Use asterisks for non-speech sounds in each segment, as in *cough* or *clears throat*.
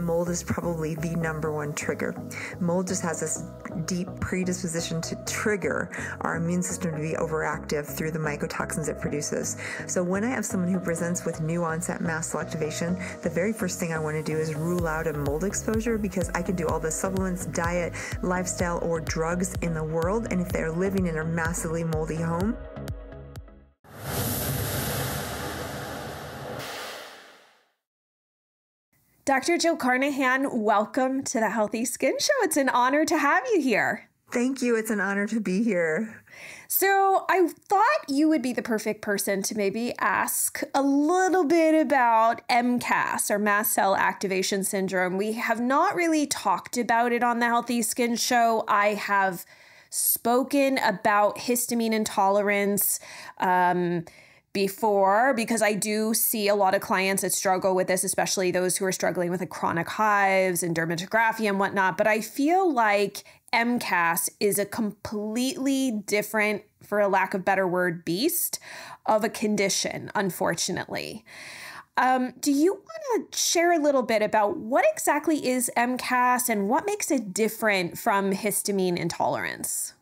mold is probably the number one trigger. Mold just has this deep predisposition to trigger our immune system to be overactive through the mycotoxins it produces. So when I have someone who presents with new onset mast cell activation, the very first thing I want to do is rule out a mold exposure because I can do all the supplements, diet, lifestyle, or drugs in the world. And if they're living in a massively moldy home, Dr. Jill Carnahan, welcome to the Healthy Skin Show. It's an honor to have you here. Thank you. It's an honor to be here. So, I thought you would be the perfect person to maybe ask a little bit about MCAS or mast cell activation syndrome. We have not really talked about it on the Healthy Skin Show. I have spoken about histamine intolerance. Um, before because I do see a lot of clients that struggle with this, especially those who are struggling with like chronic hives and dermatographia and whatnot. But I feel like MCAS is a completely different, for a lack of better word, beast of a condition, unfortunately. Um, do you want to share a little bit about what exactly is MCAS and what makes it different from histamine intolerance?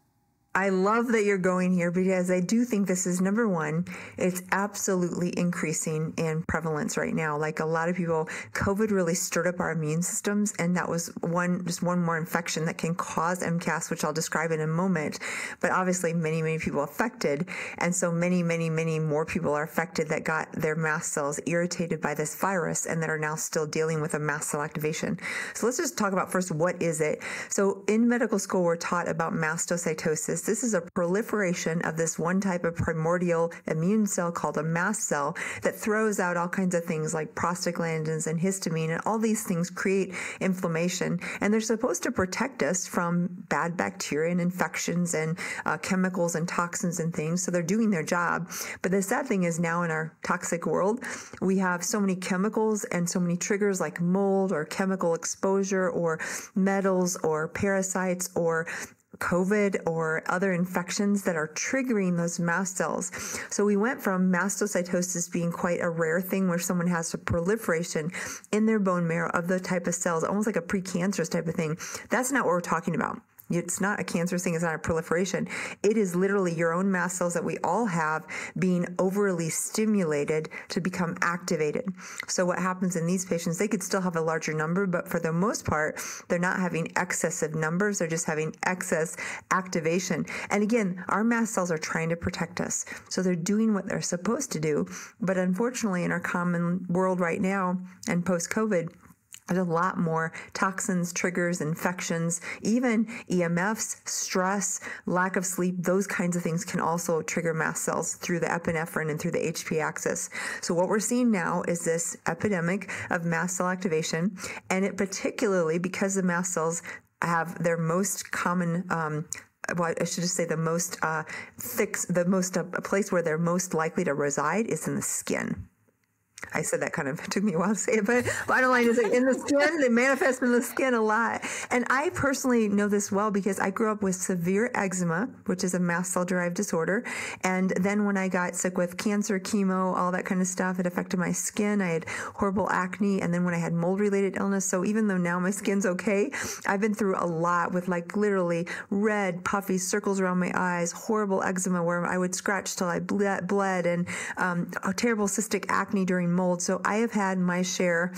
I love that you're going here because I do think this is number one, it's absolutely increasing in prevalence right now. Like a lot of people, COVID really stirred up our immune systems, and that was one just one more infection that can cause MCAS, which I'll describe in a moment. But obviously, many, many people affected, and so many, many, many more people are affected that got their mast cells irritated by this virus and that are now still dealing with a mast cell activation. So let's just talk about first what is it. So in medical school, we're taught about mastocytosis this is a proliferation of this one type of primordial immune cell called a mast cell that throws out all kinds of things like prostaglandins and histamine, and all these things create inflammation. And they're supposed to protect us from bad bacteria and infections and uh, chemicals and toxins and things. So they're doing their job. But the sad thing is now in our toxic world, we have so many chemicals and so many triggers like mold or chemical exposure or metals or parasites or COVID or other infections that are triggering those mast cells. So we went from mastocytosis being quite a rare thing where someone has a proliferation in their bone marrow of the type of cells, almost like a precancerous type of thing. That's not what we're talking about. It's not a cancerous thing. It's not a proliferation. It is literally your own mast cells that we all have being overly stimulated to become activated. So what happens in these patients, they could still have a larger number, but for the most part, they're not having excessive numbers. They're just having excess activation. And again, our mast cells are trying to protect us. So they're doing what they're supposed to do. But unfortunately, in our common world right now and post COVID, a lot more toxins, triggers, infections, even EMFs, stress, lack of sleep, those kinds of things can also trigger mast cells through the epinephrine and through the HP axis. So what we're seeing now is this epidemic of mast cell activation, and it particularly because the mast cells have their most common um, well, I should just say the most uh, fix, the most uh, a place where they're most likely to reside is in the skin. I said that kind of *laughs* took me a while to say it, but bottom line is in the skin, they manifest in the skin a lot. And I personally know this well because I grew up with severe eczema, which is a mast cell derived disorder. And then when I got sick with cancer, chemo, all that kind of stuff, it affected my skin. I had horrible acne. And then when I had mold related illness, so even though now my skin's okay, I've been through a lot with like literally red, puffy circles around my eyes, horrible eczema where I would scratch till I bled, and um, a terrible cystic acne during mold. So I have had my share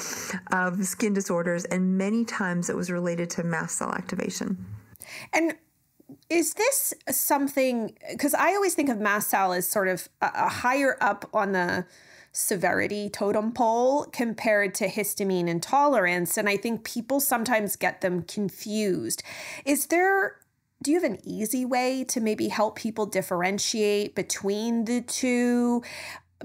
of skin disorders, and many times it was related to mast cell activation. And is this something? Because I always think of mast cell as sort of a, a higher up on the severity totem pole compared to histamine intolerance. And I think people sometimes get them confused. Is there do you have an easy way to maybe help people differentiate between the two?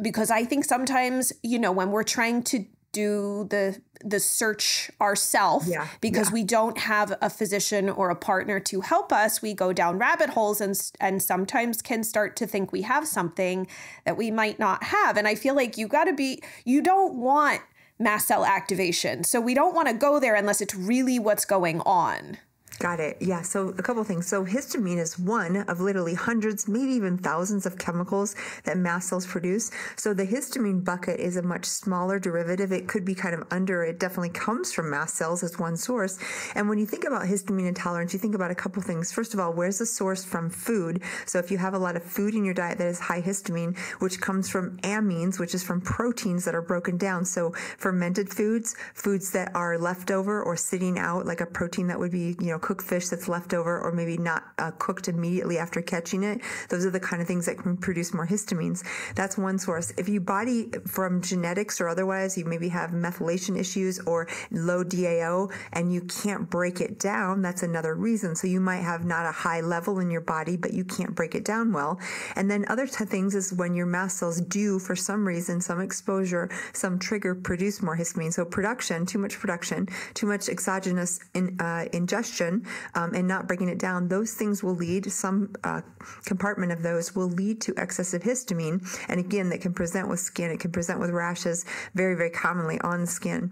Because I think sometimes, you know, when we're trying to do the the search ourselves yeah, because yeah. we don't have a physician or a partner to help us we go down rabbit holes and and sometimes can start to think we have something that we might not have. And i feel like you got to be you don't want mast cell activation. So we don't want to go there unless it's really what's going on Got it. Yeah. So a couple things. So histamine is one of literally hundreds, maybe even thousands of chemicals that mast cells produce. So the histamine bucket is a much smaller derivative. It could be kind of under. It definitely comes from mast cells as one source. And when you think about histamine intolerance, you think about a couple things. First of all, where's the source from food? So if you have a lot of food in your diet that is high histamine, which comes from amines, which is from proteins that are broken down. So fermented foods, foods that are left over or sitting out, like a protein that would be, you know, cooked fish that's left over or maybe not uh, cooked immediately after catching it. Those are the kind of things that can produce more histamines. That's one source. If you body from genetics or otherwise, you maybe have methylation issues or low DAO and you can't break it down, that's another reason. So you might have not a high level in your body, but you can't break it down well. And then other things is when your mast cells do, for some reason, some exposure, some trigger, produce more histamine. So production, too much production, too much exogenous in, uh, ingestion um, and not breaking it down, those things will lead, some uh, compartment of those will lead to excessive histamine. And again, that can present with skin, it can present with rashes very, very commonly on the skin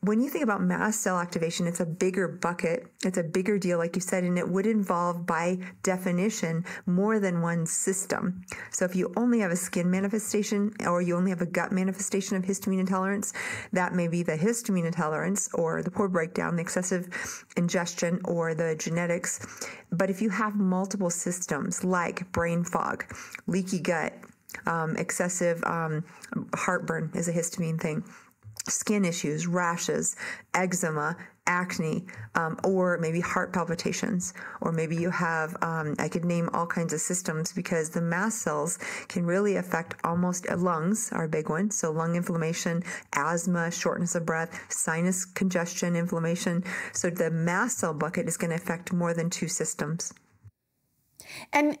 when you think about mast cell activation, it's a bigger bucket. It's a bigger deal, like you said, and it would involve, by definition, more than one system. So if you only have a skin manifestation or you only have a gut manifestation of histamine intolerance, that may be the histamine intolerance or the poor breakdown, the excessive ingestion, or the genetics. But if you have multiple systems like brain fog, leaky gut, um, excessive um, heartburn is a histamine thing skin issues, rashes, eczema, acne, um, or maybe heart palpitations, or maybe you have, um, I could name all kinds of systems because the mast cells can really affect almost uh, lungs, are a big one. So, lung inflammation, asthma, shortness of breath, sinus congestion, inflammation. So, the mast cell bucket is going to affect more than two systems. And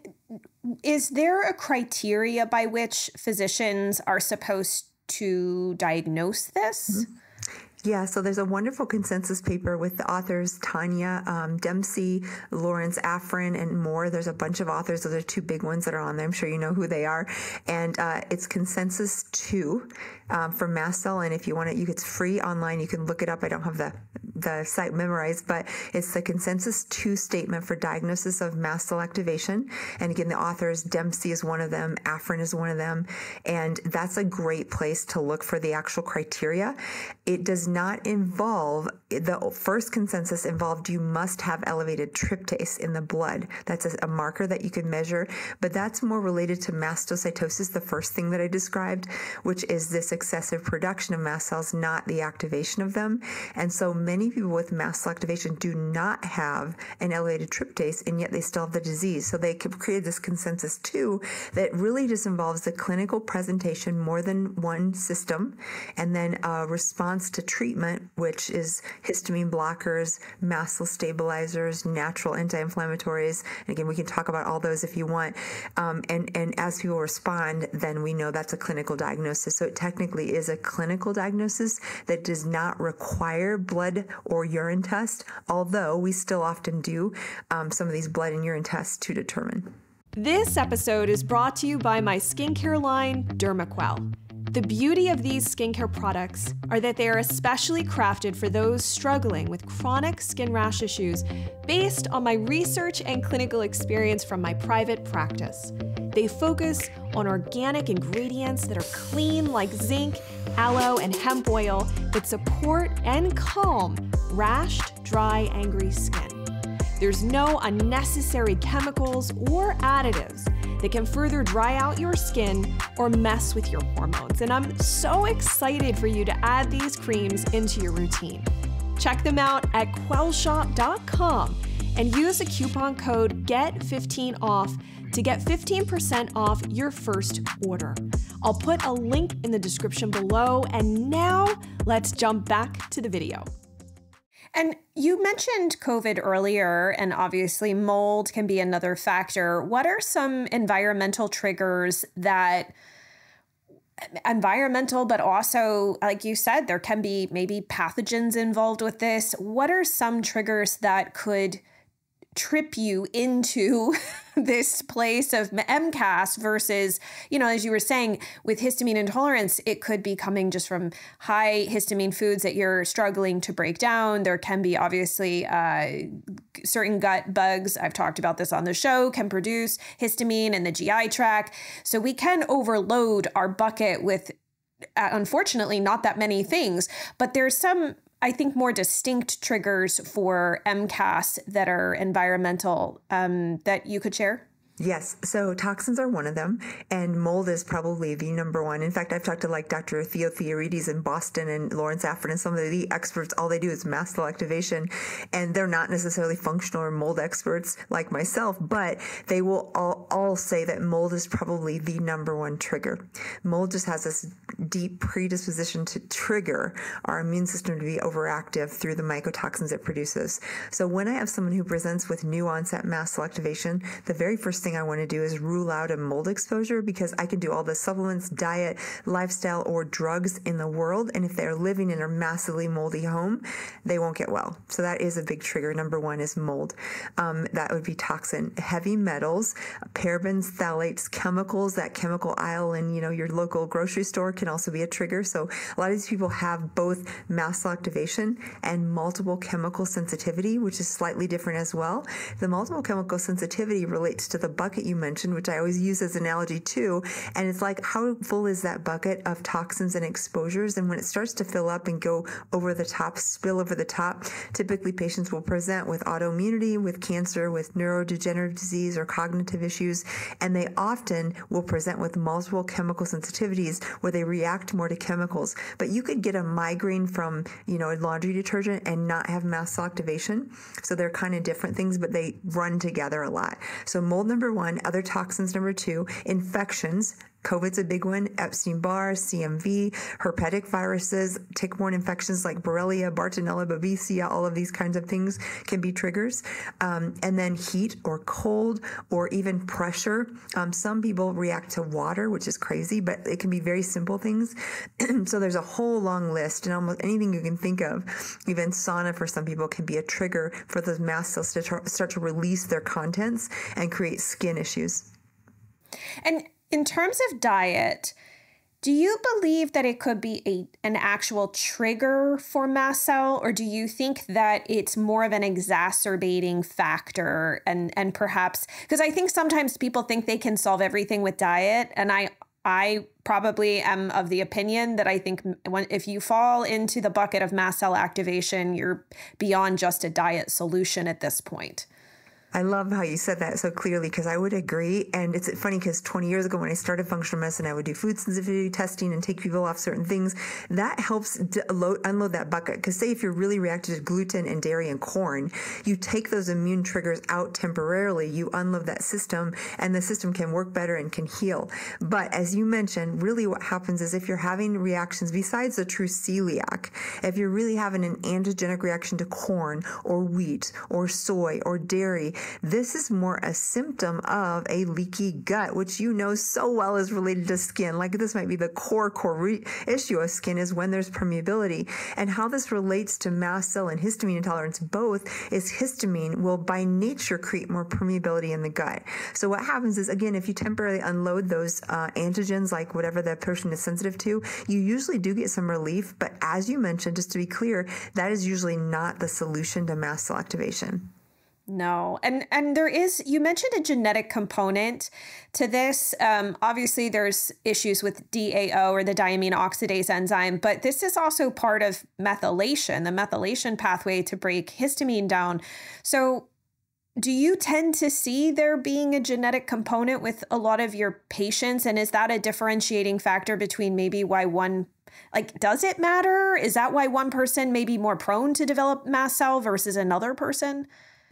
is there a criteria by which physicians are supposed to diagnose this? Mm-hmm. Yeah, so there's a wonderful consensus paper with the authors Tania um, Dempsey, Lawrence Afrin, and more. There's a bunch of authors. Those are two big ones that are on there. I'm sure you know who they are. And uh, it's consensus two um, for mast cell. And if you want it, you it's free online. You can look it up. I don't have the the site memorized, but it's the consensus two statement for diagnosis of mast cell activation. And again, the authors, Dempsey is one of them, Afrin is one of them. And that's a great place to look for the actual criteria. It does not involve, the first consensus involved you must have elevated tryptase in the blood. That's a, marker that you can measure, but that's more related to mastocytosis, the first thing that I described, which is this excessive production of mast cells, not the activation of them. And so many people with mast cell activation do not have an elevated tryptase, and yet they still have the disease. So they created this consensus too that really just involves the clinical presentation more than one system, and then a response to treatment, which is histamine blockers, mast cell stabilizers, natural anti-inflammatories. And again, we can talk about all those if you want. Um, and and as people respond, then we know that's a clinical diagnosis. So it technically is a clinical diagnosis that does not require blood or urine test, although we still often do um, some of these blood and urine tests to determine. This episode is brought to you by my skincare line, Dermaquell. The beauty of these skincare products are that they are especially crafted for those struggling with chronic skin rash issues based on my research and clinical experience from my private practice. They focus on organic ingredients that are clean, like zinc, aloe, and hemp oil, that support and calm rashed, dry, angry skin. There's no unnecessary chemicals or additives that can further dry out your skin or mess with your hormones. And I'm so excited for you to add these creams into your routine. Check them out at quellshop.com and use the coupon code GET15 off to get 15% off your first order. I'll put a link in the description below. And now let's jump back to the video. And you mentioned COVID earlier, and obviously mold can be another factor. What are some environmental triggers that environmental, but also, like you said, there can be maybe pathogens involved with this? What are some triggers that could trip you into *laughs* this place of MCAS versus, you know, as you were saying, with histamine intolerance, it could be coming just from high histamine foods that you're struggling to break down. There can be obviously uh, certain gut bugs, I've talked about this on the show, can produce histamine in the GI tract. So we can overload our bucket with uh, unfortunately not that many things, but there's some I think more distinct triggers for MCAS that are environmental um, that you could share. Yes. So toxins are one of them, and mold is probably the number one. In fact, I've talked to like Dr. Theo Theoharides in Boston and Lawrence Afrin and some of the experts. All they do is mast cell activation, and they're not necessarily functional or mold experts like myself, but they will all, all say that mold is probably the number one trigger. Mold just has this deep predisposition to trigger our immune system to be overactive through the mycotoxins it produces. So when I have someone who presents with new onset mast cell activation, the very first thing I want to do is rule out a mold exposure because I can do all the supplements, diet, lifestyle, or drugs in the world. And if they're living in a massively moldy home, they won't get well. So that is a big trigger. Number one is mold. Um, that would be toxin. Heavy metals, parabens, phthalates, chemicals, that chemical aisle in, you know, your local grocery store can also be a trigger. So a lot of these people have both mast cell activation and multiple chemical sensitivity, which is slightly different as well. The multiple chemical sensitivity relates to the bucket you mentioned, which I always use as an analogy too. And it's like, how full is that bucket of toxins and exposures? And when it starts to fill up and go over the top, spill over the top, typically patients will present with autoimmunity, with cancer, with neurodegenerative disease or cognitive issues. And they often will present with multiple chemical sensitivities where they react more to chemicals. But you could get a migraine from, you know, a laundry detergent and not have mast cell activation. So they're kind of different things, but they run together a lot. So mold number number one, other toxins number two, infections. COVID's a big one, Epstein Barr, CMV, herpetic viruses, tick-borne infections like Borrelia, Bartonella, Babesia, all of these kinds of things can be triggers. Um, and then heat or cold or even pressure. Um, some people react to water, which is crazy, but it can be very simple things. *clears throat* so there's a whole long list, and almost anything you can think of, even sauna for some people can be a trigger for those mast cells to start to release their contents and create skin issues. And in terms of diet, do you believe that it could be a an actual trigger for mast cell or do you think that it's more of an exacerbating factor and and perhaps because I think sometimes people think they can solve everything with diet and I I probably am of the opinion that I think when, if you fall into the bucket of mast cell activation, you're beyond just a diet solution at this point. I love how you said that so clearly because I would agree. And it's funny because 20 years ago when I started functional medicine, I would do food sensitivity testing and take people off certain things. That helps load, unload that bucket. Because say if you're really reactive to gluten and dairy and corn, you take those immune triggers out temporarily, you unload that system and the system can work better and can heal. But as you mentioned, really what happens is if you're having reactions besides the true celiac, if you're really having an antigenic reaction to corn or wheat or soy or dairy, this is more a symptom of a leaky gut, which you know so well is related to skin. Like this might be the core, core re- issue of skin is when there's permeability. And how this relates to mast cell and histamine intolerance both is histamine will by nature create more permeability in the gut. So what happens is, again, if you temporarily unload those uh, antigens, like whatever the person is sensitive to, you usually do get some relief. But as you mentioned, just to be clear, that is usually not the solution to mast cell activation. No, and and there is. You mentioned a genetic component to this. Um, obviously, there's issues with DAO or the diamine oxidase enzyme, but this is also part of methylation, the methylation pathway to break histamine down. So, do you tend to see there being a genetic component with a lot of your patients, and is that a differentiating factor between maybe why one like does it matter is that why one person may be more prone to develop mast cell versus another person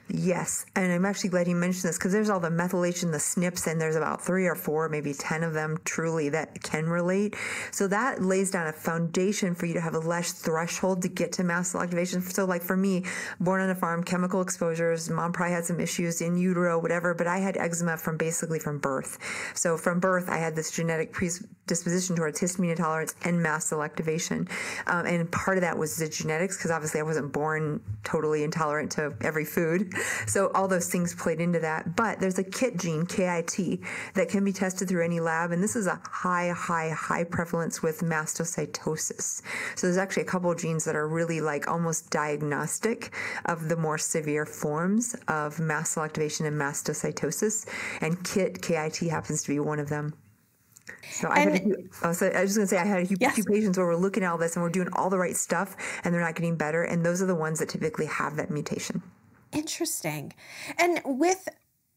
Yes, and I'm actually glad you mentioned this because there's all the methylation, the SNPs, and there's about three or four, maybe 10 of them truly that can relate. So that lays down a foundation for you to have a less threshold to get to mast cell activation. So, like for me, born on a farm, chemical exposures, mom probably had some issues in utero, whatever, but I had eczema from basically from birth. So, from birth, I had this genetic predisposition towards histamine intolerance and mast cell activation. Um, and part of that was the genetics because obviously I wasn't born totally intolerant to every food. So all those things played into that. But there's a KIT gene, KIT, that can be tested through any lab. And this is a high, high, high prevalence with mastocytosis. So there's actually a couple of genes that are really like almost diagnostic of the more severe forms of mast cell activation and mastocytosis. And KIT, KIT happens to be one of them. So I, had a few, oh, I was, I was just going to say I had a few, yes. few, patients where we're looking at all this and we're doing all the right stuff and they're not getting better. And those are the ones that typically have that mutation. Interesting. And with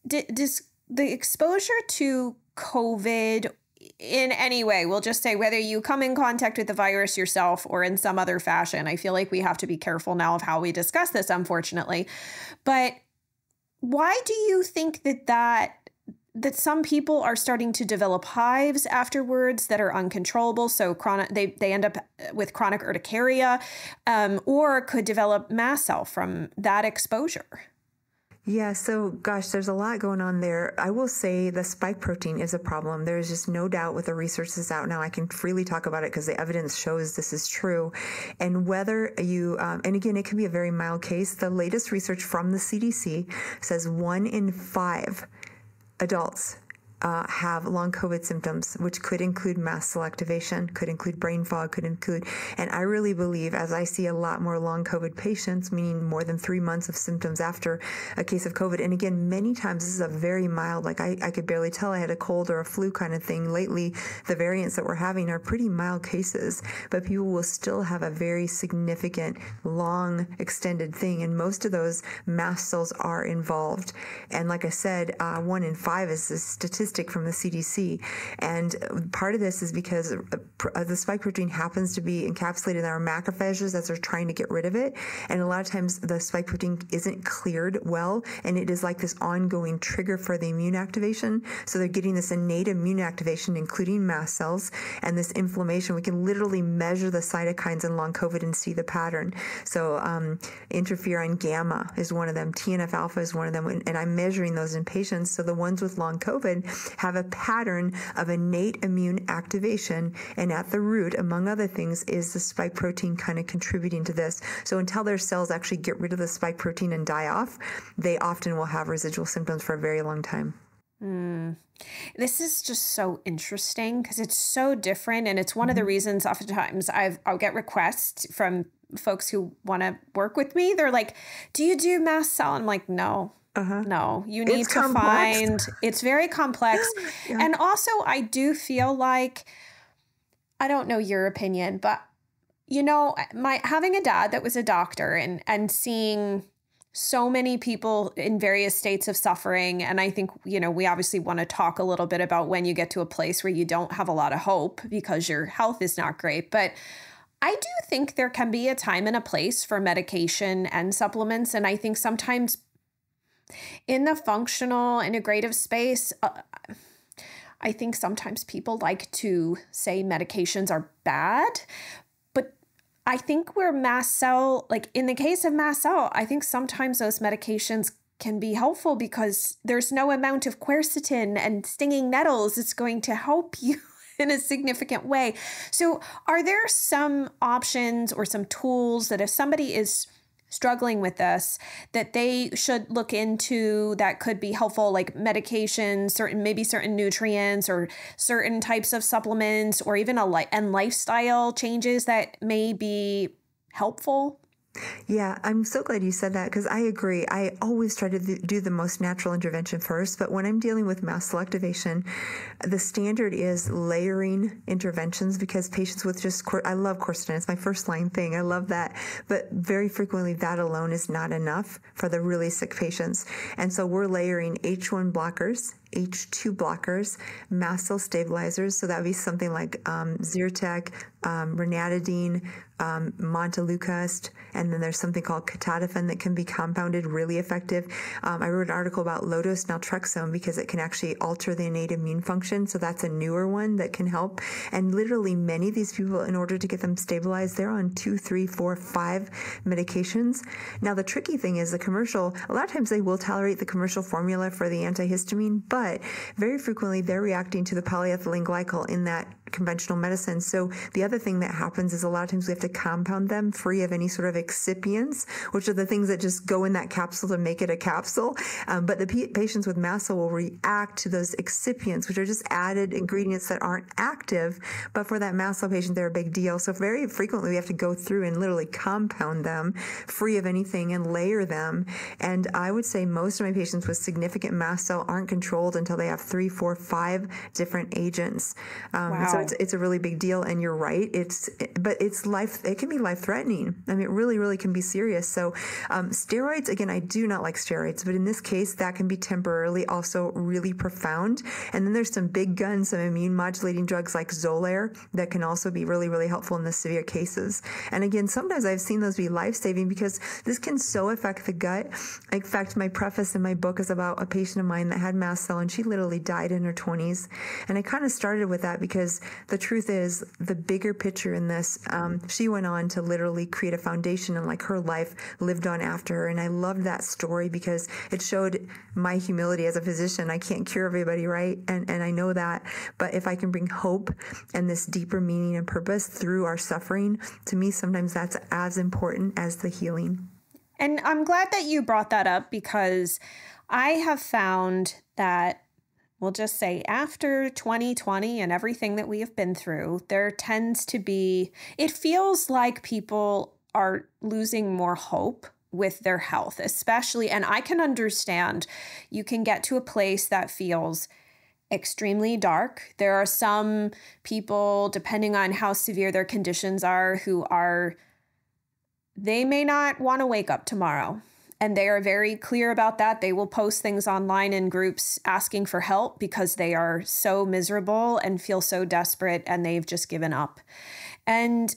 does the exposure to COVID in any way, we'll just say whether you come in contact with the virus yourself or in some other fashion. I feel like we have to be careful now of how we discuss this, unfortunately. But why do you think that that that some people are starting to develop hives afterwards that are uncontrollable so chronic they, they end up with chronic urticaria um, or could develop mast cell from that exposure yeah, so gosh, there's a lot going on there. I will say the spike protein is a problem. There is just no doubt with the research that's out now. I can freely talk about it because the evidence shows this is true. And whether you, um, and again, it can be a very mild case. The latest research from the CDC says one in five adults uh, have long COVID symptoms, which could include mast cell activation, could include brain fog, could include, and I really believe as I see a lot more long COVID patients, meaning more than three months of symptoms after a case of COVID. And again, many times this is a very mild, like I, I could barely tell I had a cold or a flu kind of thing. Lately, the variants that we're having are pretty mild cases, but people will still have a very significant, long, extended thing. And most of those mast cells are involved. And like I said, uh, one in five is a statistic statistic from the CDC. And part of this is because uh, the spike protein happens to be encapsulated in our macrophages as they're trying to get rid of it. And a lot of times the spike protein isn't cleared well, and it is like this ongoing trigger for the immune activation. So they're getting this innate immune activation, including mast cells, and this inflammation. We can literally measure the cytokines in long COVID and see the pattern. So um, interferon gamma is one of them, TNF alpha is one of them, and I'm measuring those in patients. So the ones with long COVID have a pattern of innate immune activation. And at the root, among other things, is the spike protein kind of contributing to this. So until their cells actually get rid of the spike protein and die off, they often will have residual symptoms for a very long time. Mm. This is just so interesting because it's so different, and it's one mm-hmm. of the mm-hmm. reasons. Oftentimes, I've I'll get requests from folks who want to work with me. They're like, "Do you do mast cell?" I'm like, "No, uh-huh. No, you need it's to complex. find *laughs* it's very complex. yeah. And also I do feel like I don't know your opinion, but you know, my having a dad that was a doctor and and seeing so many people in various states of suffering and I think, you know, we obviously want to talk a little bit about when you get to a place where you don't have a lot of hope because your health is not great, but I do think there can be a time and a place for medication and supplements and I think sometimes in the functional integrative space, uh, I think sometimes people like to say medications are bad, but I think where mast cell, like in the case of mast cell, I think sometimes those medications can be helpful because there's no amount of quercetin and stinging nettles that's going to help *laughs* you in a significant way. So, are there some options or some tools that if somebody is struggling with this that they should look into that could be helpful like medications certain maybe certain nutrients or certain types of supplements or even a life and lifestyle changes that may be helpful yeah, I'm so glad you said that because I agree. I always try to do the most natural intervention first, but when I'm dealing with mast cell activation, the standard is layering interventions because patients with just, I love quercetin. It's my first line thing. I love that. But very frequently, that alone is not enough for the really sick patients. And so we're layering H1 blockers H2 blockers, mast cell stabilizers. So that would be something like um, Zyrtec, um, um, montelukast, and then there's something called ketotifen that can be compounded really effective. Um, I wrote an article about low dose naltrexone because it can actually alter the innate immune function. So that's a newer one that can help. And literally, many of these people, in order to get them stabilized, they're on two, three, four, five medications. Now, the tricky thing is the commercial, a lot of times they will tolerate the commercial formula for the antihistamine, but very frequently they're reacting to the polyethylene glycol in that conventional medicine. So the other thing that happens is a lot of times we have to compound them free of any sort of excipients, which are the things that just go in that capsule to make it a capsule. Um, but the patients with mast cell will react to those excipients, which are just added ingredients that aren't active. But for that mast cell patient, they're a big deal. So very frequently we have to go through and literally compound them free of anything and layer them. And I would say most of my patients with significant mast cell aren't controlled until they have three, four, five different agents. Um, wow. So it's, it's a really big deal. And you're right. It's, but it's life, it can be life threatening. I mean, it really, really can be serious. So um, steroids, again, I do not like steroids, but in this case, that can be temporarily also really profound. And then there's some big guns, some immune modulating drugs like Xolair that can also be really, really helpful in the severe cases. And again, sometimes I've seen those be life saving because this can so affect the gut. In fact, my preface in my book is about a patient of mine that had mast cell and she literally died in her 20s. And I kind of started with that because the truth is, the bigger picture in this, um, she went on to literally create a foundation and like her life lived on after her. And I loved that story because it showed my humility as a physician. I can't cure everybody, right? And, and I know that. But if I can bring hope and this deeper meaning and purpose through our suffering, to me, sometimes that's as important as the healing. And I'm glad that you brought that up because I have found that we'll just say after 2020 and everything that we have been through, there tends to be, it feels like people are losing more hope with their health, especially. And I can understand you can get to a place that feels extremely dark. There are some people, depending on how severe their conditions are, who are, they may not want to wake up tomorrow. And they are very clear about that. They will post things online in groups asking for help because they are so miserable and feel so desperate and they've just given up. And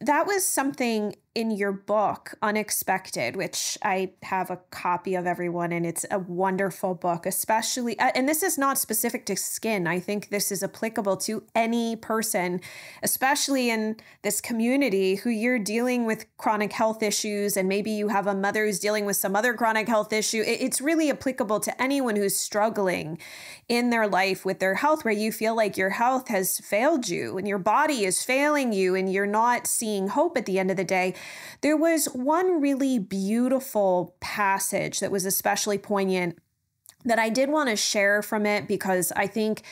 that was something in your book, Unexpected, which I have a copy of everyone, and it's a wonderful book, especially, uh, and this is not specific to skin. I think this is applicable to any person, especially in this community who you're dealing with chronic health issues, and maybe you have a mother who's dealing with some other chronic health issue. It's really applicable to anyone who's struggling in their life with their health, where you feel like your health has failed you and your body is failing you, and you're not seeing hope at the end of the day. There was one really beautiful passage that was especially poignant that I did want to share from it because I think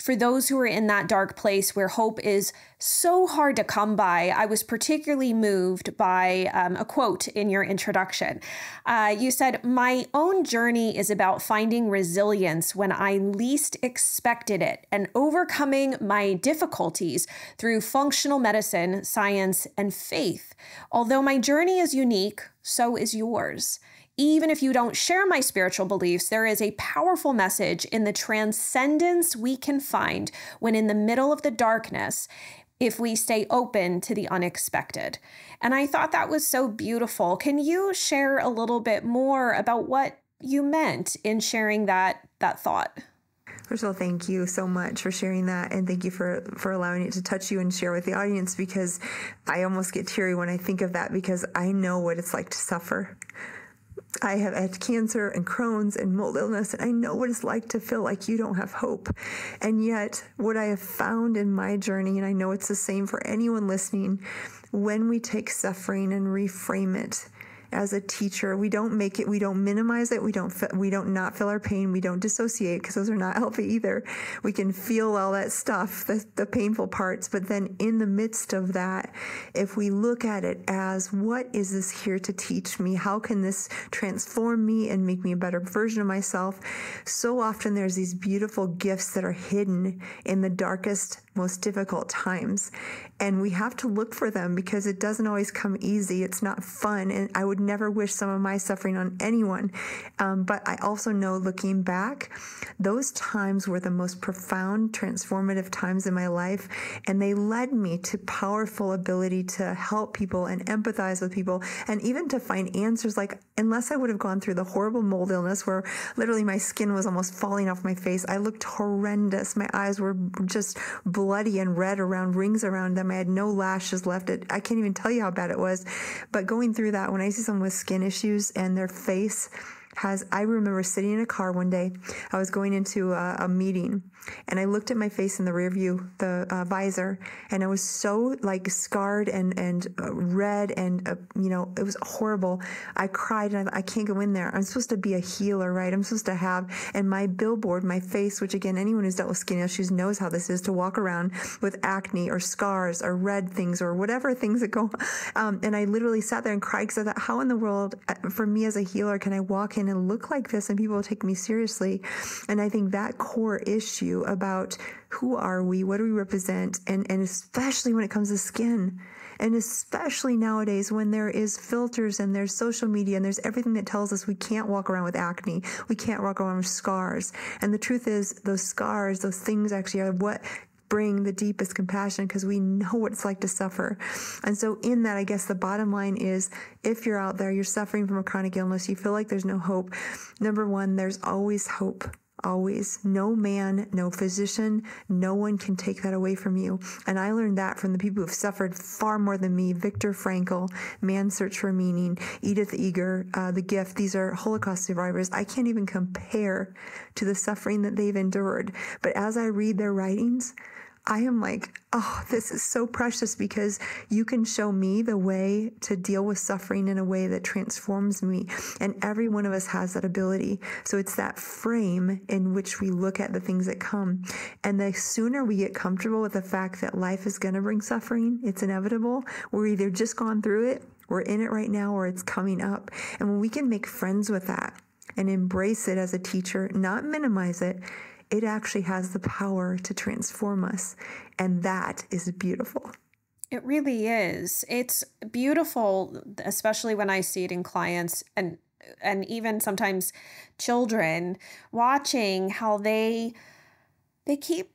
for those who are in that dark place where hope is so hard to come by, I was particularly moved by um, a quote in your introduction. Uh, you said, My own journey is about finding resilience when I least expected it and overcoming my difficulties through functional medicine, science, and faith. Although my journey is unique, so is yours. Even if you don't share my spiritual beliefs, there is a powerful message in the transcendence we can find when in the middle of the darkness if we stay open to the unexpected. And I thought that was so beautiful. Can you share a little bit more about what you meant in sharing that that thought? First of all, thank you so much for sharing that, and thank you for for allowing it to touch you and share with the audience. Because I almost get teary when I think of that, because I know what it's like to suffer. I have had cancer and Crohn's and mold illness, and I know what it's like to feel like you don't have hope. And yet, what I have found in my journey, and I know it's the same for anyone listening, when we take suffering and reframe it as a teacher. We don't make it, we don't minimize it, we don't we don't not feel our pain, we don't dissociate because those are not *laughs* healthy either. We can feel all that stuff, the, the painful parts, but then in the midst of that, if we look at it as what is this here to teach me? How can this transform me and make me a better version of myself? So often there's these beautiful gifts that are hidden in the darkest most difficult times. And we have to look for them because it doesn't always come easy. It's not fun. And I would never wish some of my suffering on anyone. Um, but I also know looking back, those times were the most profound, transformative times in my life. And they led me to powerful ability to help people and empathize with people and even to find answers. Like, unless I would have gone through the horrible mold illness where literally my skin was almost falling off my face, I looked horrendous. My eyes were just bloody and red around rings around them. I had no lashes left. It, I can't even tell you how bad it was. But going through that, when I see someone with skin issues and their face has, I remember sitting in a car one day. I was going into a, a meeting and I looked at my face in the rear view, the uh, visor, and I was so like scarred and, and uh, red and, uh, you know, it was horrible. I cried and I, I can't go in there. I'm supposed to be a healer, right? I'm supposed to have, and my billboard, my face, which again, anyone who's dealt with skin issues knows how this is to walk around with acne or scars or red things or whatever things that go. Um, and I literally sat there and cried because I thought, how in the world, uh, for me as a healer, can I walk in and look like this and people will take me seriously? And I think that core issue about who are we, what do we represent, and, and especially when it comes to skin. And especially nowadays when there is filters and there's social media and there's everything that tells us we can't walk around with acne. We can't walk around with scars. And the truth is those scars, those things actually are what bring the deepest compassion because we know what it's like to suffer. And so, in that, I guess the bottom line is if you're out there, you're suffering from a chronic illness, you feel like there's no hope. Number one, there's always hope. Always. No man, no physician, no one can take that away from you. And I learned that from the people who've suffered far more than me Viktor Frankl, Man's Search for Meaning, Edith Eger, uh, The Gift. These are Holocaust survivors. I can't even compare to the suffering that they've endured. But as I read their writings, I am like, oh, this is so precious because you can show me the way to deal with suffering in a way that transforms me. And every one of us has that ability. So it's that frame in which we look at the things that come. And the sooner we get comfortable with the fact that life is going to bring suffering, it's inevitable. We're either just gone through it, we're in it right now, or it's coming up. And when we can make friends with that and embrace it as a teacher, not minimize it, it actually has the power to transform us. And that is beautiful. It really is. It's beautiful, especially when I see it in clients and and even sometimes children watching how they they keep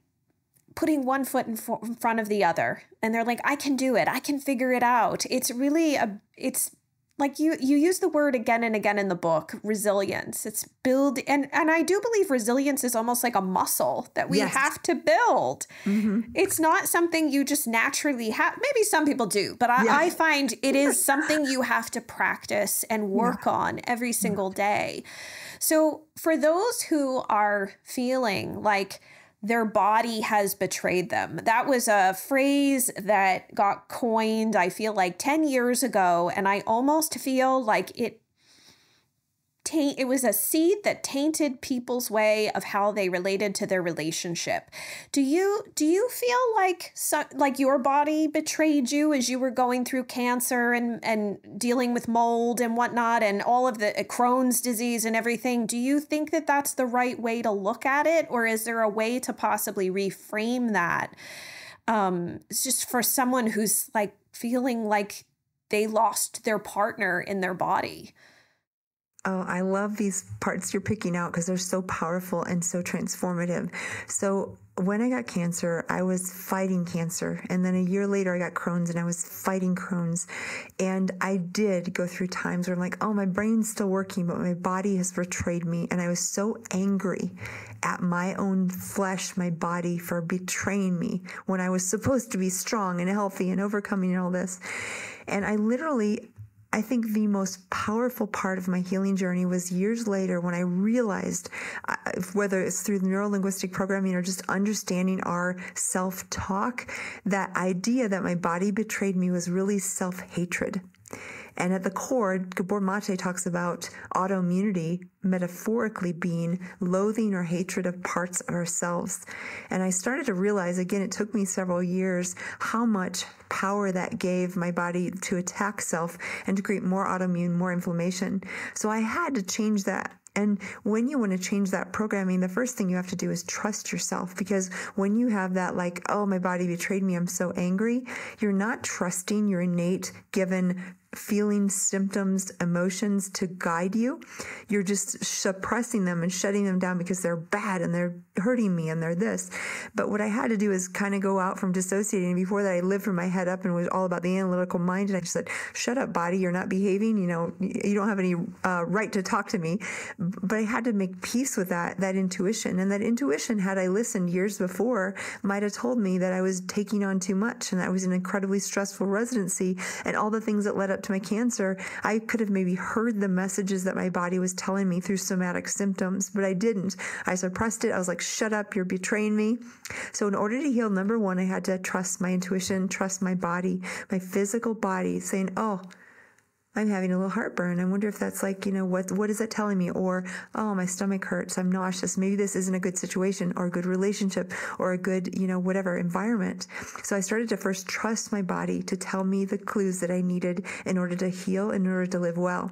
putting one foot in, front of the other and they're like I can do it. I can figure it out. It's really a it's like you you use the word again and again in the book resilience it's build and and i do believe resilience is almost like a muscle that we yes. have to build mm-hmm. it's not something you just naturally have maybe some people do but i, yeah. I find it is something you have to practice and work yeah. on every single day so for those who are feeling like their body has betrayed them. That was a phrase that got coined, I feel like 10 years ago, and I almost feel like it taint it was a seed that tainted people's way of how they related to their relationship. Do you do you feel like so, like your body betrayed you as you were going through cancer and and dealing with mold and whatnot and all of the uh, crohn's disease and everything? Do you think that that's the right way to look at it or is there a way to possibly reframe that um it's just for someone who's like feeling like they lost their partner in their body Oh, I love these parts you're picking out because they're so powerful and so transformative. So, when I got cancer, I was fighting cancer. And then a year later, I got Crohn's and I was fighting Crohn's. And I did go through times where I'm like, oh, my brain's still working, but my body has betrayed me. And I was so angry at my own flesh, my body for betraying me when I was supposed to be strong and healthy and overcoming all this. And I literally, I think the most powerful part of my healing journey was years later when I realized, uh, whether it's through neuro linguistic programming or just understanding our self talk, that idea that my body betrayed me was really self hatred. And at the core, Gabor Mate talks about autoimmunity metaphorically being loathing or hatred of parts of ourselves. And I started to realize, again, it took me several years, how much power that gave my body to attack self and to create more autoimmune, more inflammation. So I had to change that and when you want to change that programming, the first thing you have to do is trust yourself because when you have that, like, oh, my body betrayed me, I'm so angry, you're not trusting your innate given feelings, symptoms, emotions to guide you. You're just suppressing them and shutting them down because they're bad and they're hurting me and they're this. But what I had to do is kind of go out from dissociating. Before that, I lived from my head up and was all about the analytical mind. And I just said, shut up, body. You're not behaving. You know, you don't have any uh, right to talk to me. But I had to make peace with that, that intuition. And that intuition, had I listened years before, might have told me that I was taking on too much and that I was an incredibly stressful residency and all the things that led up to my cancer, I could have maybe heard the messages that my body was telling me through somatic symptoms, but I didn't. I suppressed it. I was like, shut up, you're betraying me. So, in order to heal, number one, I had to trust my intuition, trust my body, my physical body, saying, oh, I'm having a little heartburn. I wonder if that's like, you know, what what is that telling me? Or, oh, my stomach hurts. I'm nauseous. Maybe this isn't a good situation or a good relationship or a good, you know, whatever environment. So I started to first trust my body to tell me the clues that I needed in order to heal, in order to live well.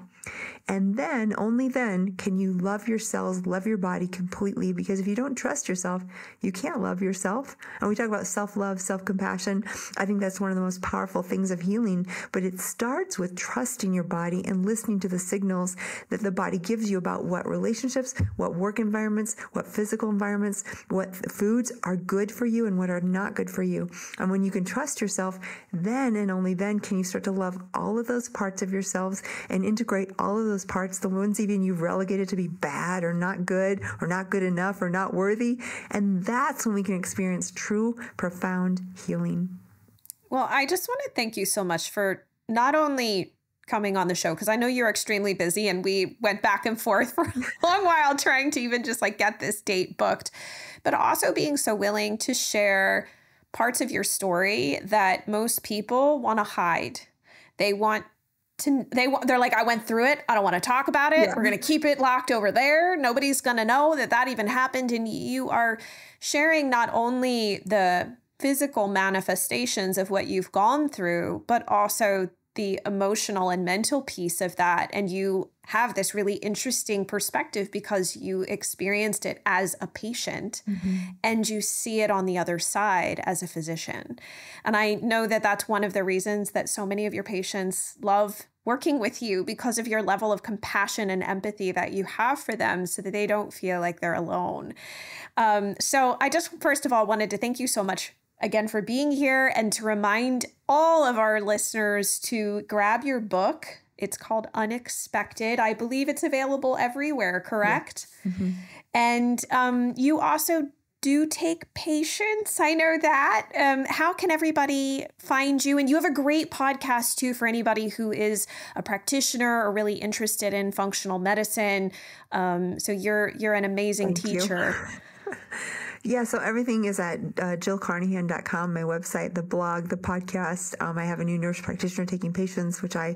And then, only then, can you love yourselves, love your body completely. Because if you don't trust yourself, you can't love yourself. And we talk about self love, self compassion. I think that's one of the most powerful things of healing. But it starts with trusting your body and listening to the signals that the body gives you about what relationships, what work environments, what physical environments, what foods are good for you and what are not good for you. And when you can trust yourself, then and only then can you start to love all of those parts of yourselves and integrate all of those parts, the ones even you've relegated to be bad or not good or not good enough or not worthy. And that's when we can experience true, profound healing. Well, I just want to thank you so much for not only coming on the show because I know you're extremely busy and we went back and forth for a *laughs* long while trying to even just like get this date booked, but also being so willing to share parts of your story that most people want to hide. They want to they they're like I went through it. I don't want to talk about it. Yeah. We're going to keep it locked over there. Nobody's going to know that that even happened and you are sharing not only the physical manifestations of what you've gone through, but also the emotional and mental piece of that. And you have this really interesting perspective because you experienced it as a patient mm-hmm. and you see it on the other side as a physician. And I know that that's one of the reasons that so many of your patients love working with you because of your level of compassion and empathy that you have for them so that they don't feel like they're alone. Um, so I just, first of all, wanted to thank you so much again for being here and to remind all of our listeners to grab your book. It's called Unexpected. I believe it's available everywhere, correct? Yeah. Mm-hmm. And um, you also do take patients. I know that. Um, how can everybody find you? And you have a great podcast too for anybody who is a practitioner or really interested in functional medicine. Um, so you're you're an amazing Thank teacher. *laughs* Yeah, so everything is at uh, jillcarnahan.com, my website, the blog, the podcast. Um, I have a new nurse practitioner taking patients, which I,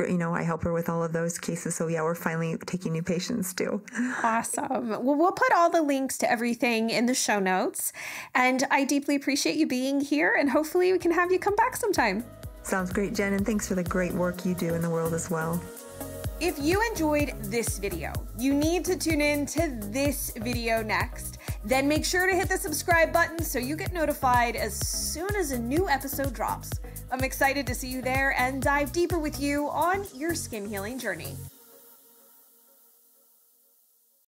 you know, I help her with all of those cases. So yeah, we're finally taking new patients too. Awesome. Well, we'll put all the links to everything in the show notes. And I deeply appreciate you being here. And hopefully we can have you come back sometime. Sounds great, Jen. And thanks for the great work you do in the world as well. If you enjoyed this video, you need to tune in to this video next. Then make sure to hit the subscribe button so you get notified as soon as a new episode drops. I'm excited to see you there and dive deeper with you on your skin healing journey.